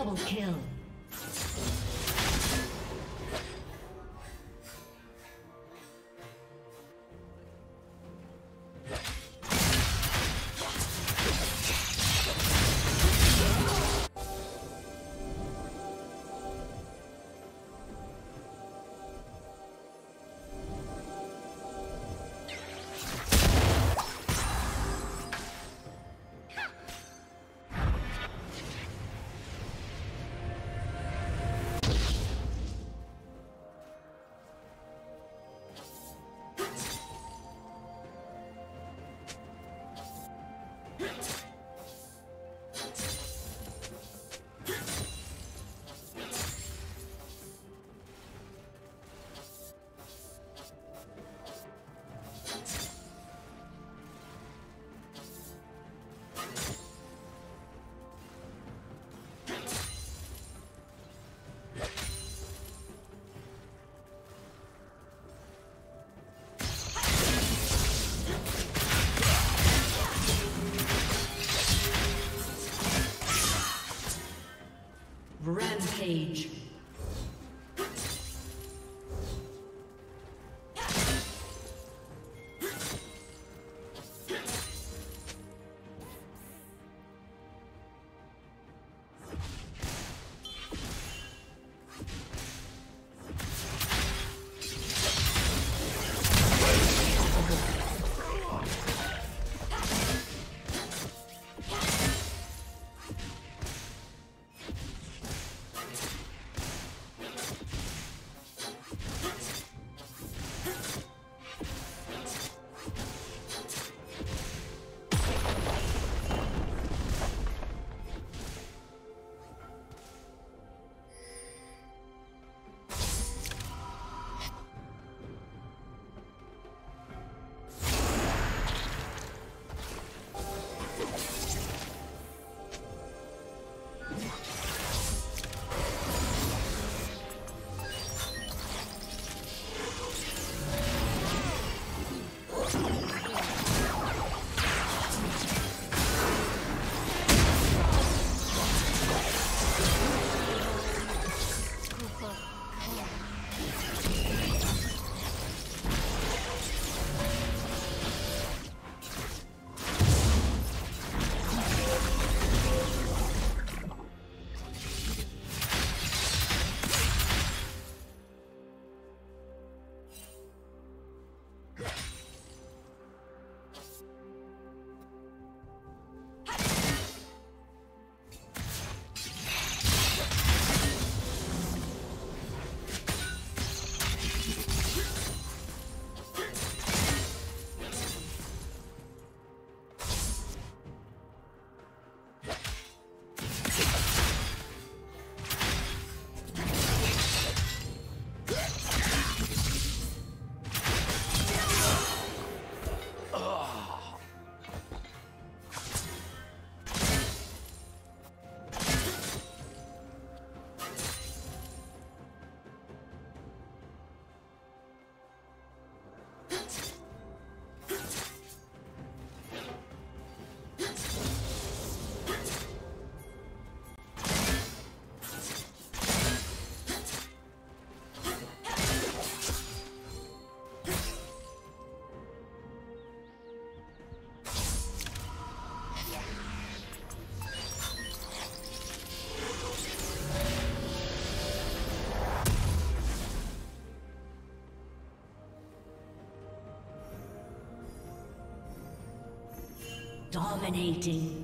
Double kill. Dominating.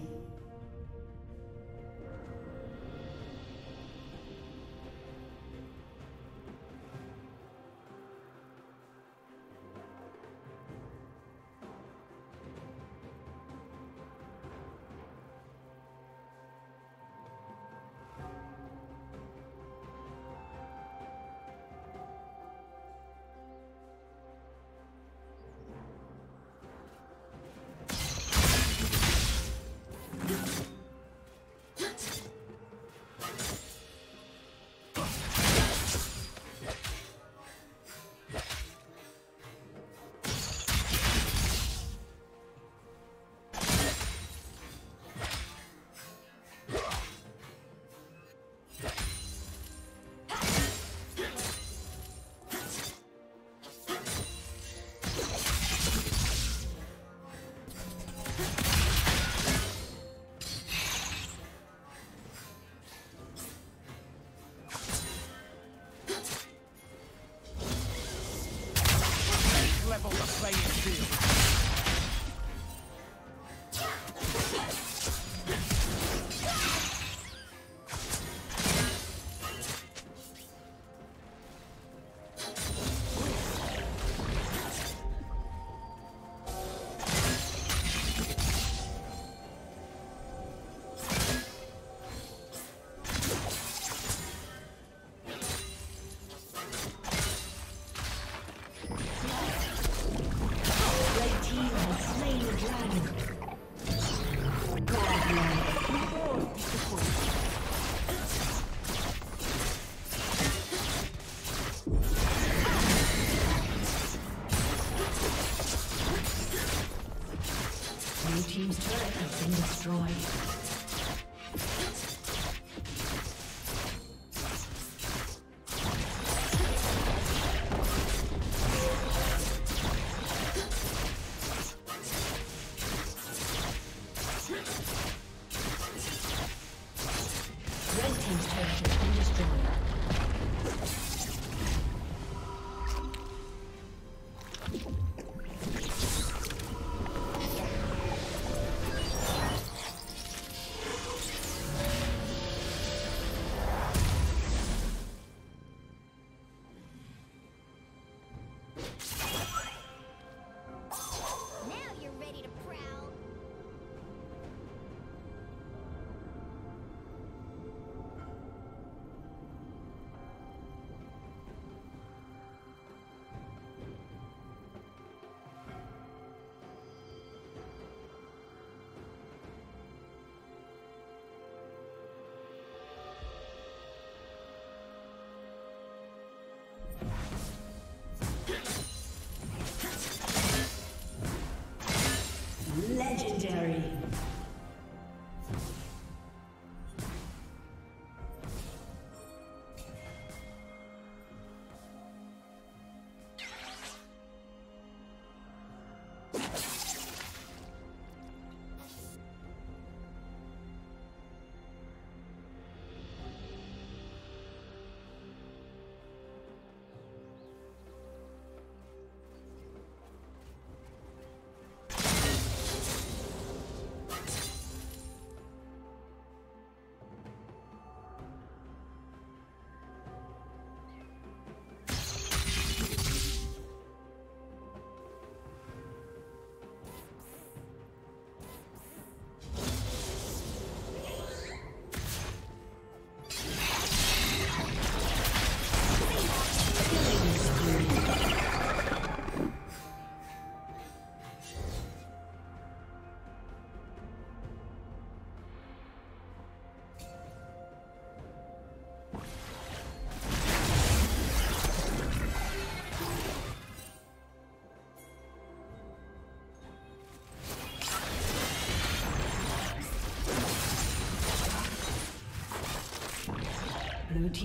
Legendary.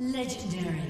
Legendary.